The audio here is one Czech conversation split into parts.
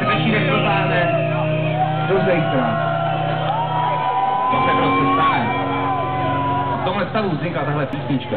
se do zejtra. To se prostě stane. V tomhle stavu vznikla tahle písnička.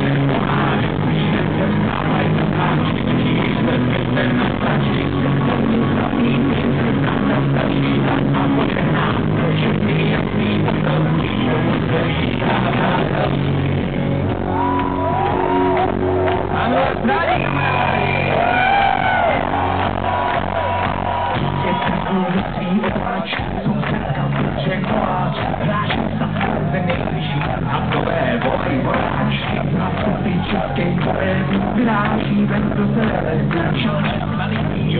čapky, které vyráží ven do sebe, na čele mladých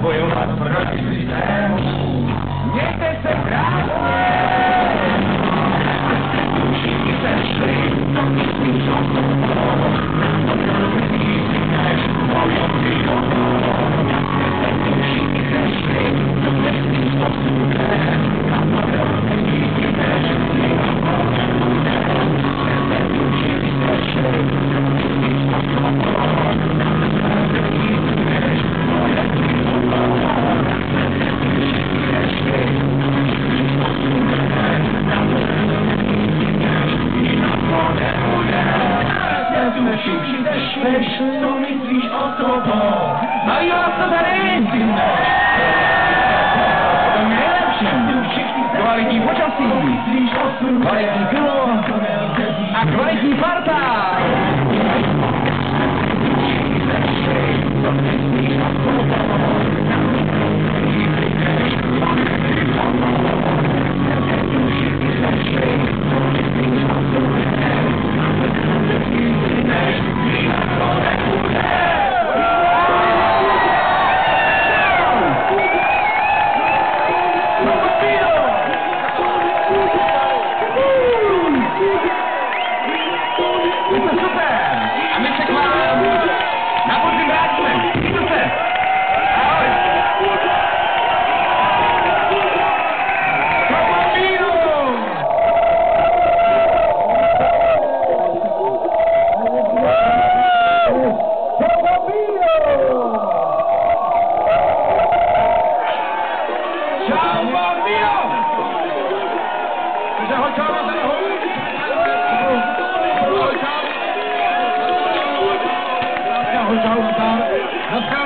bojovat. The